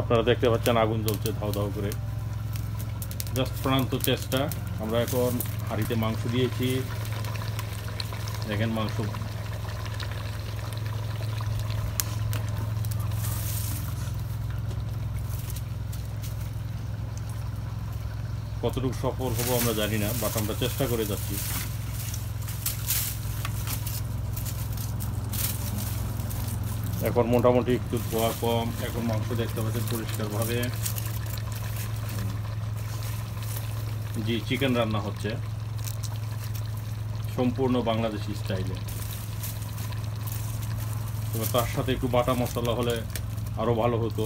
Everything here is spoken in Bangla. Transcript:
আপনারা দেখতে পাচ্ছেন আগুন জ্বলছে ধাও ধাও করে। জাস্ট প্রান্ত চেষ্টা। আমরা এখন হাঁড়িতে মাংস দিয়েছি। দেখেন মাংস। কতটুকু সফল হব আমরা জানি না বাট আমরা চেষ্টা করে যাচ্ছি। এখন মোটামুটি একটু ধোয়া কম, এখন মাংস দেখতে পাচ্ছেন পরিষ্কারভাবে। জি, চিকেন রান্না হচ্ছে। সম্পূর্ণ বাংলাদেশি স্টাইলে। তবে তার সাথে একটু বাটা মশলা হলে আরও ভালো হতো।